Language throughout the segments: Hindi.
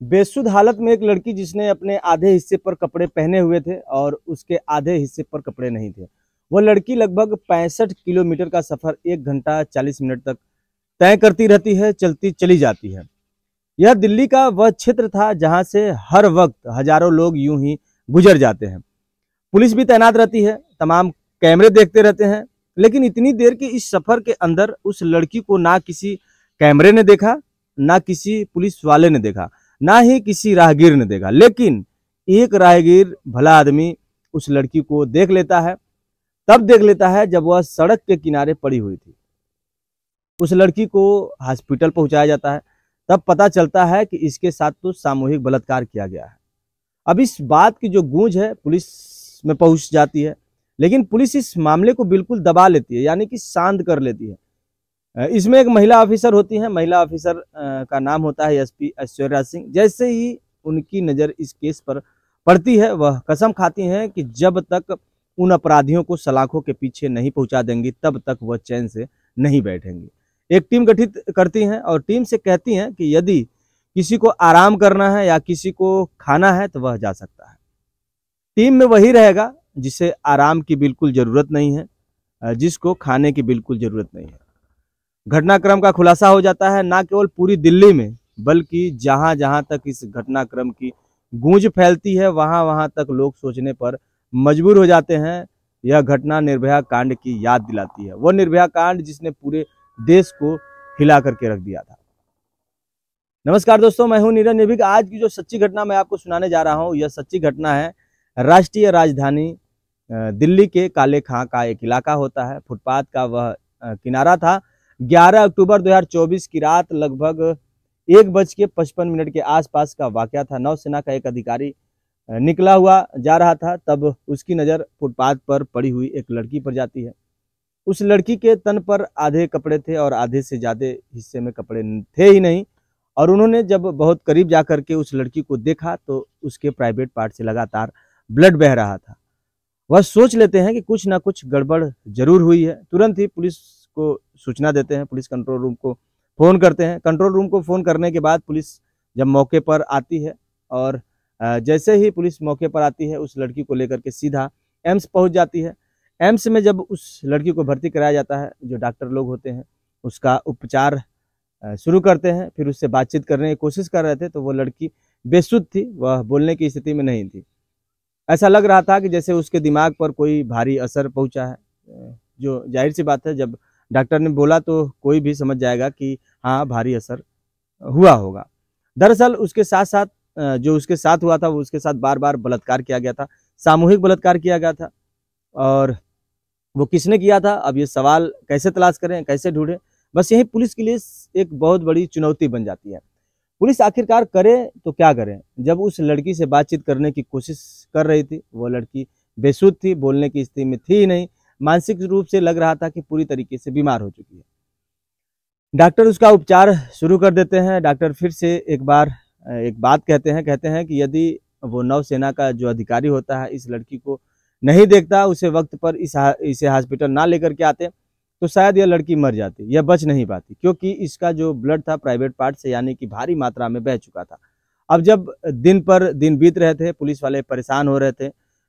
बेसुध हालत में एक लड़की जिसने अपने आधे हिस्से पर कपड़े पहने हुए थे और उसके आधे हिस्से पर कपड़े नहीं थे। वह लड़की लगभग पैंसठ किलोमीटर का सफ़र एक घंटा चालीस मिनट तक तय करती रहती है, चलती चली जाती है। यह दिल्ली का वह क्षेत्र था जहाँ से हर वक्त हज़ारों लोग यूँ ही गुजर जाते हैं। पुलिस भी तैनात रहती है, तमाम कैमरे देखते रहते हैं, लेकिन इतनी देर के इस सफ़र के अंदर उस लड़की को ना किसी कैमरे ने देखा, ना किसी पुलिस वाले ने देखा। ना ही किसी राहगीर ने देखा। लेकिन एक राहगीर भला आदमी उस लड़की को देख लेता है, तब देख लेता है जब वह सड़क के किनारे पड़ी हुई थी। उस लड़की को हॉस्पिटल पहुँचाया जाता है, तब पता चलता है कि इसके साथ तो सामूहिक बलात्कार किया गया है। अब इस बात की जो गूंज है, पुलिस में पहुँच जाती है, लेकिन पुलिस इस मामले को बिल्कुल दबा लेती है, यानी कि शांत कर लेती है। इसमें एक महिला ऑफिसर होती है। महिला ऑफिसर का नाम होता है एसपी ऐश्वर्या सिंह। जैसे ही उनकी नज़र इस केस पर पड़ती है, वह कसम खाती हैं कि जब तक उन अपराधियों को सलाखों के पीछे नहीं पहुँचा देंगी, तब तक वह चैन से नहीं बैठेंगी। एक टीम गठित करती हैं और टीम से कहती हैं कि यदि किसी को आराम करना है या किसी को खाना है तो वह जा सकता है। टीम में वही रहेगा जिसे आराम की बिल्कुल ज़रूरत नहीं है जिसको खाने की बिल्कुल ज़रूरत नहीं है। घटनाक्रम का खुलासा हो जाता है, ना केवल पूरी दिल्ली में, बल्कि जहाँ जहाँ तक इस घटनाक्रम की गूंज फैलती है, वहाँ वहाँ तक लोग सोचने पर मजबूर हो जाते हैं। यह घटना निर्भया कांड की याद दिलाती है। वह निर्भया कांड जिसने पूरे देश को हिला करके रख दिया था। नमस्कार दोस्तों, मैं हूँ नीरज निर्भिक। आज की जो सच्ची घटना मैं आपको सुनाने जा रहा हूँ, यह सच्ची घटना है राष्ट्रीय राजधानी दिल्ली के काले खां का एक इलाका होता है। फुटपाथ का वह किनारा था। 11 अक्टूबर 2024 की रात लगभग एक बज के पचपन मिनट के आसपास का वाक्य था। नौसेना का एक अधिकारी निकला हुआ जा रहा था। तब उसकी नज़र फुटपाथ पर पड़ी हुई एक लड़की पर जाती है। उस लड़की के तन पर आधे कपड़े थे और आधे से ज़्यादा हिस्से में कपड़े थे ही नहीं। और उन्होंने जब बहुत करीब जा कर के उस लड़की को देखा तो उसके प्राइवेट पार्ट से लगातार ब्लड बह रहा था। वह सोच लेते हैं कि कुछ ना कुछ गड़बड़ ज़रूर हुई है। तुरंत ही पुलिस को सूचना देते हैं, पुलिस कंट्रोल रूम को फ़ोन करते हैं। कंट्रोल रूम को फ़ोन करने के बाद पुलिस जब मौके पर आती है और जैसे ही पुलिस मौके पर आती है, उस लड़की को लेकर के सीधा एम्स पहुँच जाती है। एम्स में जब उस लड़की को भर्ती कराया जाता है, जो डॉक्टर लोग होते हैं, उसका उपचार शुरू करते हैं, फिर उससे बातचीत करने की कोशिश कर रहे थे तो वो लड़की बेसुध थी, वह बोलने की स्थिति में नहीं थी। ऐसा लग रहा था कि जैसे उसके दिमाग पर कोई भारी असर पहुँचा है। जो ज़ाहिर सी बात है, जब डॉक्टर ने बोला तो कोई भी समझ जाएगा कि हाँ भारी असर हुआ होगा। दरअसल उसके साथ साथ जो उसके साथ हुआ था, वो उसके साथ बार बार बलात्कार किया गया था, सामूहिक बलात्कार किया गया था। और वो किसने किया था? अब ये सवाल कैसे तलाश करें, कैसे ढूंढें? बस यही पुलिस के लिए एक बहुत बड़ी चुनौती बन जाती है। पुलिस आखिरकार करे तो क्या करें? जब उस लड़की से बातचीत करने की कोशिश कर रही थी, वो लड़की बेसुध थी, बोलने की स्थिति में थी ही नहीं। मानसिक रूप से लग रहा था कि पूरी तरीके से बीमार हो चुकी है। डॉक्टर उसका उपचार शुरू कर देते हैं। डॉक्टर फिर से एक बार, एक बात कहते हैं कहते हैं कि यदि वो नौसेना का जो अधिकारी होता है, इस लड़की को नहीं देखता, उसे वक्त पर इस इसे हॉस्पिटल ना लेकर के आते तो शायद यह लड़की मर जाती यह बच नहीं पाती, क्योंकि इसका जो ब्लड था प्राइवेट पार्ट से, यानी कि भारी मात्रा में बह चुका था। अब जब दिन पर दिन बीत रहे थे, पुलिस वाले परेशान हो रहे थे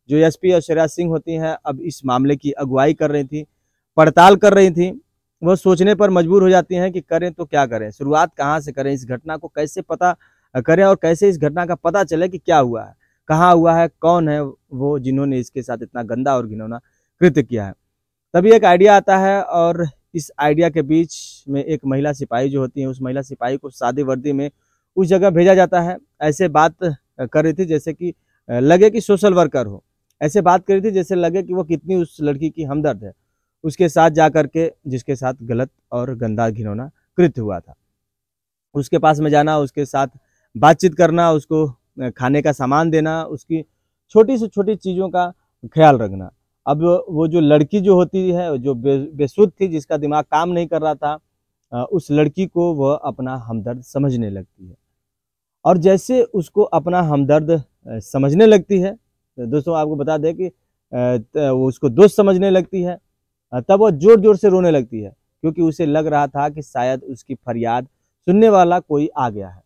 जो एसपी ऐश्वर्या सिंह होती हैं, अब इस मामले की अगुवाई कर रही थी, पड़ताल कर रही थी वह सोचने पर मजबूर हो जाती हैं कि करें तो क्या करें, शुरुआत कहाँ से करें, इस घटना को कैसे पता करें और कैसे इस घटना का पता चले कि क्या हुआ है, कहाँ हुआ है, कौन है वो जिन्होंने इसके साथ इतना गंदा और घिनौना कृत्य किया है। तभी एक आइडिया आता है और इस आइडिया के बीच में एक महिला सिपाही जो होती है, उस महिला सिपाही को सादी वर्दी में उस जगह भेजा जाता है। ऐसे बात कर रही थी जैसे कि लगे कि सोशल वर्कर हो। ऐसे बात करी थी जैसे लगे कि वो कितनी उस लड़की की हमदर्द है। उसके साथ जा करके जिसके साथ गलत और गंदा घिनौना कृत्य हुआ था। उसके पास में जाना उसके साथ बातचीत करना उसको खाने का सामान देना उसकी छोटी से छोटी चीज़ों का ख्याल रखना। अब वो जो लड़की जो होती है जो बे, बेसुध थी जिसका दिमाग काम नहीं कर रहा था उस लड़की को वह अपना हमदर्द समझने लगती है। और जैसे उसको अपना हमदर्द समझने लगती है दोस्तों, आपको बता दें कि उसको दोस्त समझने लगती है तब वो ज़ोर ज़ोर से रोने लगती है, क्योंकि उसे लग रहा था कि शायद उसकी फरियाद सुनने वाला कोई आ गया है।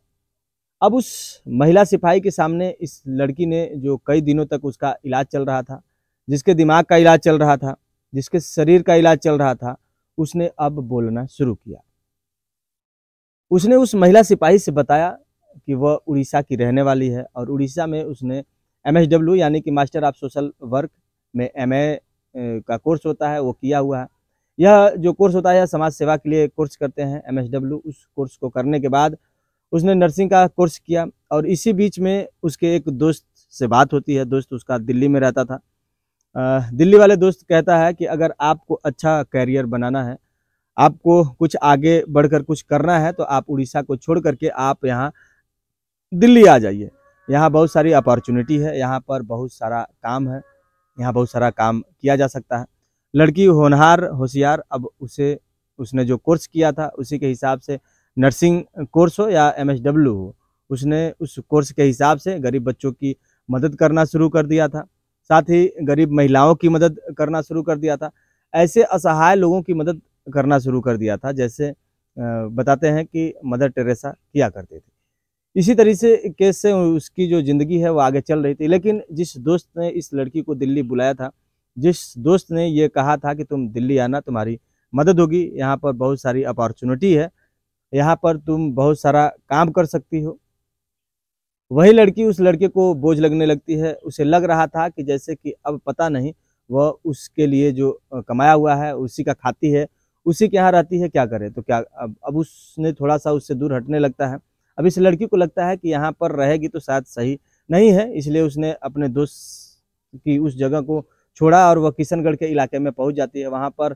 अब उस महिला सिपाही के सामने इस लड़की ने जो कई दिनों तक उसका इलाज चल रहा था, जिसके दिमाग का इलाज चल रहा था, जिसके शरीर का इलाज चल रहा था, उसने अब बोलना शुरू किया। उसने उस महिला सिपाही से बताया कि वह उड़ीसा की रहने वाली है और उड़ीसा में उसने MSW यानी कि मास्टर ऑफ़ सोशल वर्क में एमए का कोर्स होता है, वो किया हुआ है। यह जो कोर्स होता है समाज सेवा के लिए कोर्स करते हैं एम उस कोर्स को करने के बाद उसने नर्सिंग का कोर्स किया और इसी बीच में उसके एक दोस्त से बात होती है। दोस्त उसका दिल्ली में रहता था। दिल्ली वाले दोस्त कहता है कि अगर आपको अच्छा कैरियर बनाना है, आपको कुछ आगे बढ़कर कुछ करना है तो आप उड़ीसा को छोड़ करके आप यहाँ दिल्ली आ जाइए। यहाँ बहुत सारी अपॉर्चुनिटी है, यहाँ पर बहुत सारा काम है, यहाँ बहुत सारा काम किया जा सकता है। लड़की होनहार, होशियार, अब उसे, उसने जो कोर्स किया था, उसी के हिसाब से नर्सिंग कोर्स हो या एमएचडब्ल्यू हो, उसने उस कोर्स के हिसाब से गरीब बच्चों की मदद करना शुरू कर दिया था। साथ ही गरीब महिलाओं की मदद करना शुरू कर दिया था। ऐसे असहाय लोगों की मदद करना शुरू कर दिया था, जैसे बताते हैं कि मदर टेरेसा किया करते थे। इसी तरीके से केस से उसकी जो ज़िंदगी है वो आगे चल रही थी। लेकिन जिस दोस्त ने इस लड़की को दिल्ली बुलाया था, जिस दोस्त ने ये कहा था कि तुम दिल्ली आना, तुम्हारी मदद होगी, यहाँ पर बहुत सारी अपॉर्चुनिटी है, यहाँ पर तुम बहुत सारा काम कर सकती हो। वही लड़की उस लड़के को बोझ लगने लगती है। उसे लग रहा था कि जैसे कि अब पता नहीं वह उसके लिए जो कमाया हुआ है, उसी का खाती है, उसी के यहाँ रहती है, क्या करे? तो क्या अब अब उसने थोड़ा सा उससे दूर हटने लगता है। अब इस लड़की को लगता है कि यहाँ पर रहेगी तो शायद सही नहीं है, इसलिए उसने अपने दोस्त की उस जगह को छोड़ा और वह किशनगढ़ के इलाके में पहुँच जाती है। वहाँ पर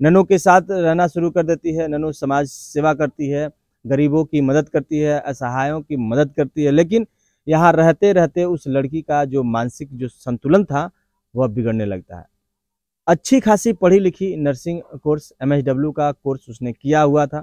ननों के साथ रहना शुरू कर देती है। ननों समाज सेवा करती है, गरीबों की मदद करती है, असहायों की मदद करती है, लेकिन यहाँ रहते रहते उस लड़की का जो मानसिक जो संतुलन था, वह बिगड़ने लगता है। अच्छी खासी पढ़ी लिखी नर्सिंग कोर्स, एमएचडब्ल्यू का कोर्स उसने किया हुआ था।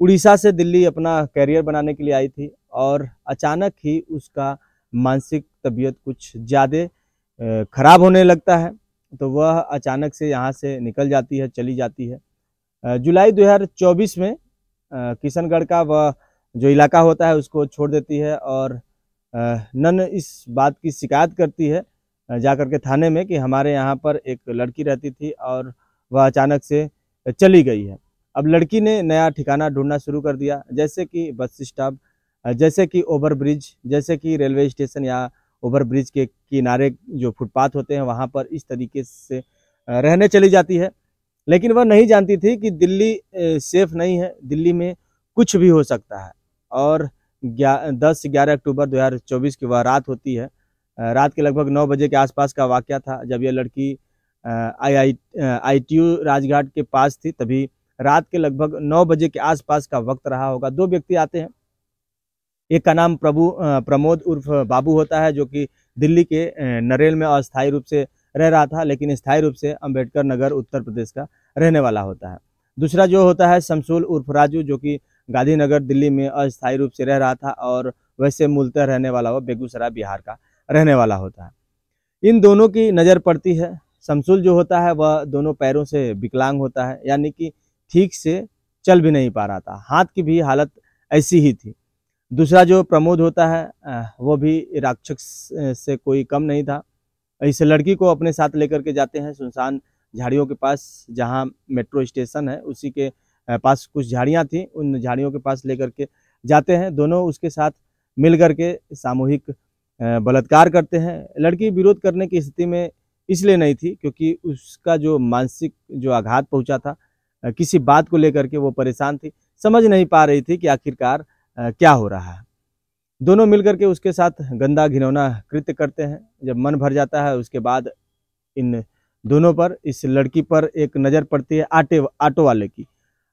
उड़ीसा से दिल्ली अपना कैरियर बनाने के लिए आई थी और अचानक ही उसका मानसिक तबीयत कुछ ज़्यादा खराब होने लगता है। तो वह अचानक से यहाँ से निकल जाती है, चली जाती है। जुलाई 2024 में किशनगढ़ का वह जो इलाका होता है उसको छोड़ देती है और नन इस बात की शिकायत करती है जा कर के थाने में कि हमारे यहाँ पर एक लड़की रहती थी और वह अचानक से चली गई है। अब लड़की ने नया ठिकाना ढूंढना शुरू कर दिया, जैसे कि बस स्टॉप, जैसे कि ओवर ब्रिज, जैसे कि रेलवे स्टेशन या ओवर ब्रिज के किनारे जो फुटपाथ होते हैं, वहाँ पर इस तरीके से रहने चली जाती है। लेकिन वह नहीं जानती थी कि दिल्ली सेफ़ नहीं है, दिल्ली में कुछ भी हो सकता है। और दस ग्यारह अक्टूबर 2024 की वह रात होती है। रात के लगभग नौ बजे के आसपास का वाक़ था, जब यह लड़की आई I I T U Rajghat के पास थी, तभी रात के लगभग नौ बजे के आसपास का वक्त रहा होगा। दो व्यक्ति आते हैं। एक का नाम प्रभु प्रमोद उर्फ़ बाबू होता है, जो कि दिल्ली के नरेल में अस्थायी रूप से रह रहा था, लेकिन स्थायी रूप से अंबेडकर नगर, उत्तर प्रदेश का रहने वाला होता है। दूसरा जो होता है शमसूल उर्फ़ राजू, जो कि गांधीनगर, दिल्ली में अस्थायी रूप से रह रहा था, और वैसे मूलतः रहने वाला वो बेगूसराय, बिहार का रहने वाला होता है। इन दोनों की नज़र पड़ती है। शमसूल जो होता है, वह दोनों पैरों से विकलांग होता है, यानी कि ठीक से चल भी नहीं पा रहा था। हाथ की भी हालत ऐसी ही थी। दूसरा जो प्रमोद होता है वो भी राक्षस से कोई कम नहीं था। इस लड़की को अपने साथ लेकर के जाते हैं सुनसान झाड़ियों के पास, जहाँ मेट्रो स्टेशन है, उसी के पास कुछ झाड़ियाँ थी। उन झाड़ियों के पास लेकर के जाते हैं। दोनों उसके साथ मिल करके सामूहिक बलात्कार करते हैं। लड़की विरोध करने की स्थिति में इसलिए नहीं थी क्योंकि उसका जो मानसिक जो आघात पहुँचा था किसी बात को लेकर के वो परेशान थी। समझ नहीं पा रही थी कि आखिरकार क्या हो रहा है। दोनों मिलकर के उसके साथ गंदा घिनौना कृत्य करते हैं। जब मन भर जाता है, उसके बाद इन दोनों पर, इस लड़की पर एक नज़र पड़ती है आटे ऑटो वाले की।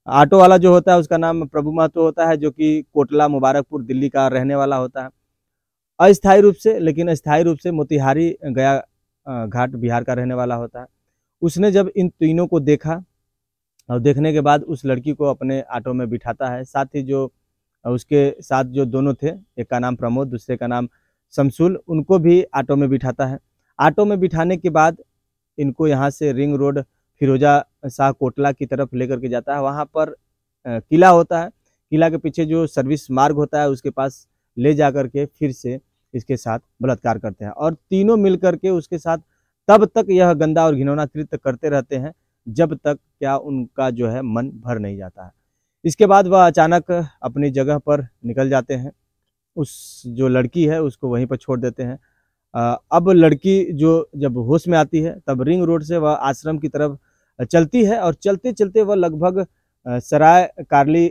ऑटो वाला जो होता है, उसका नाम प्रभु महतो होता है, जो कि कोटला, मुबारकपुर, दिल्ली का रहने वाला होता है। अस्थायी रूप से, लेकिन अस्थायी रूप से मोतिहारी गया घाट बिहार का रहने वाला होता है। उसने जब इन तीनों को देखा और देखने के बाद उस लड़की को अपने ऑटो में बिठाता है। साथ ही जो, उसके साथ जो दोनों थे, एक का नाम प्रमोद, दूसरे का नाम शमसुल उनको भी ऑटो में बिठाता है। ऑटो में बिठाने के बाद इनको यहाँ से रिंग रोड फिरोजा शाह कोटला की तरफ़ लेकर के जाता है। वहाँ पर किला होता है। किला के पीछे जो सर्विस मार्ग होता है, उसके पास ले जा करके फिर से इसके साथ बलात्कार करते हैं। और तीनों मिल करके उसके साथ तब तक यह गंदा और घिनौना कृत्य करते रहते हैं जब तक क्या उनका जो है मन भर नहीं जाता है। इसके बाद वह अचानक अपनी जगह पर निकल जाते हैं। उस जो लड़की है, उसको वहीं पर छोड़ देते हैं। अब लड़की जो जब होश में आती है, तब रिंग रोड से वह आश्रम की तरफ़ चलती है और चलते चलते वह लगभग सराय कारली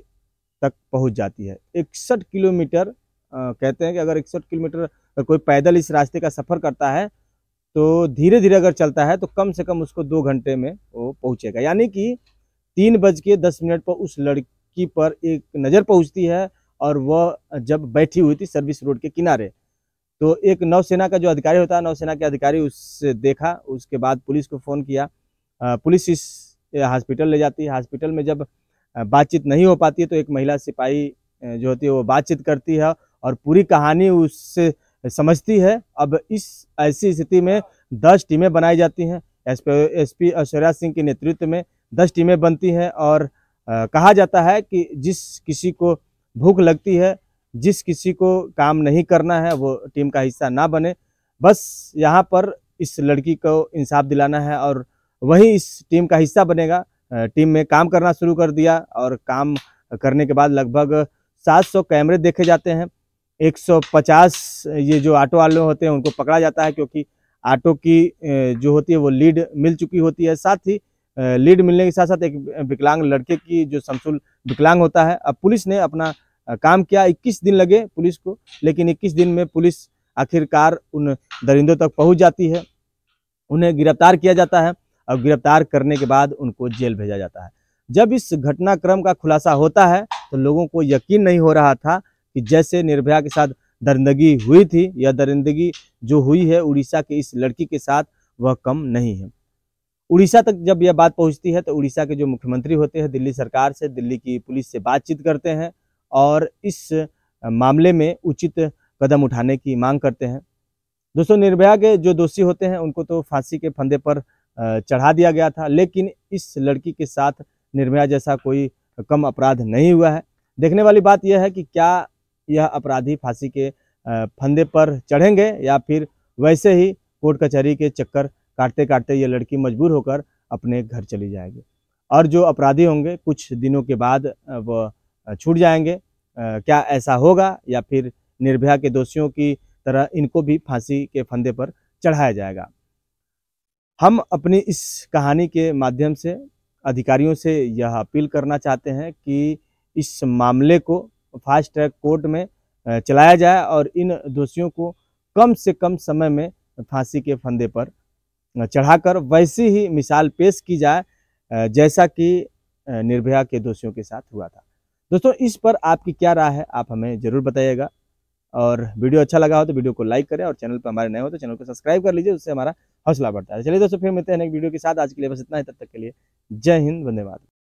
तक पहुँच जाती है। इकसठ किलोमीटर कहते हैं कि अगर इकसठ किलोमीटर कोई पैदल इस रास्ते का सफ़र करता है तो धीरे धीरे अगर चलता है तो कम से कम उसको दो घंटे में वो पहुंचेगा। यानी कि तीन बज के दस मिनट पर उस लड़की पर एक नज़र पहुँचती है और वह जब बैठी हुई थी सर्विस रोड के किनारे तो एक नौसेना का जो अधिकारी होता है नौसेना के अधिकारी उससे देखा, उसके बाद पुलिस को फ़ोन किया। पुलिस इस हॉस्पिटल ले जाती है। हॉस्पिटल में जब बातचीत नहीं हो पाती है तो एक महिला सिपाही जो होती है, वो बातचीत करती है और पूरी कहानी उससे समझती है अब इस ऐसी स्थिति में दस टीमें बनाई जाती हैं। एस पी ऐश्वर्या सिंह के नेतृत्व में दस टीमें बनती हैं और आ, कहा जाता है कि जिस किसी को भूख लगती है जिस किसी को काम नहीं करना है वो टीम का हिस्सा ना बने। बस यहाँ पर इस लड़की को इंसाफ दिलाना है और वही इस टीम का हिस्सा बनेगा। टीम में काम करना शुरू कर दिया और काम करने के बाद लगभग 700 कैमरे देखे जाते हैं। 150 ये जो ऑटो वाले होते हैं, उनको पकड़ा जाता है क्योंकि ऑटो की जो होती है वो लीड मिल चुकी होती है। साथ ही लीड मिलने के साथ साथ एक विकलांग लड़के की जो समसुल विकलांग होता है, अब पुलिस ने अपना काम किया। 21 दिन लगे पुलिस को, लेकिन 21 दिन में पुलिस आखिरकार उन दरिंदों तक पहुँच जाती है। उन्हें गिरफ़्तार किया जाता है, और गिरफ़्तार करने के बाद उनको जेल भेजा जाता है। जब इस घटनाक्रम का खुलासा होता है तो लोगों को यकीन नहीं हो रहा था कि जैसे निर्भया के साथ दरिंदगी हुई थी यह दरिंदगी जो हुई है उड़ीसा के इस लड़की के साथ, वह कम नहीं है। उड़ीसा तक जब यह बात पहुँचती है तो उड़ीसा के जो मुख्यमंत्री होते हैं, दिल्ली सरकार से, दिल्ली की पुलिस से बातचीत करते हैं और इस मामले में उचित कदम उठाने की मांग करते हैं। दोस्तों, निर्भया के जो दोषी होते हैं, उनको तो फांसी के फंदे पर चढ़ा दिया गया था, लेकिन इस लड़की के साथ निर्भया जैसा कोई कम अपराध नहीं हुआ है। देखने वाली बात यह है कि क्या यह अपराधी फांसी के फंदे पर चढ़ेंगे या फिर वैसे ही कोर्ट कचहरी के चक्कर काटते काटते ये लड़की मजबूर होकर अपने घर चली जाएगी। और जो अपराधी होंगे, कुछ दिनों के बाद वह छूट जाएँगे। क्या ऐसा होगा? या फिर निर्भया के दोषियों की तरह इनको भी फांसी के फंदे पर चढ़ाया जाएगा। हम अपनी इस कहानी के माध्यम से अधिकारियों से यह अपील करना चाहते हैं कि इस मामले को फास्ट ट्रैक कोर्ट में चलाया जाए और इन दोषियों को कम से कम समय में फांसी के फंदे पर चढ़ाकर वैसी ही मिसाल पेश की जाए जैसा कि निर्भया के दोषियों के साथ हुआ था। दोस्तों, इस पर आपकी क्या राय है, आप हमें ज़रूर बताइएगा। और वीडियो अच्छा लगा हो तो वीडियो को लाइक करें और चैनल पर हमारे नए हो तो चैनल को सब्सक्राइब कर लीजिए, उससे हमारा हौसला बढ़ता है। चलिए दोस्तों, फिर मिलते हैं एक वीडियो के साथ। आज के लिए बस इतना ही, तब तक के लिए जय हिंद, वंदे धन्यवाद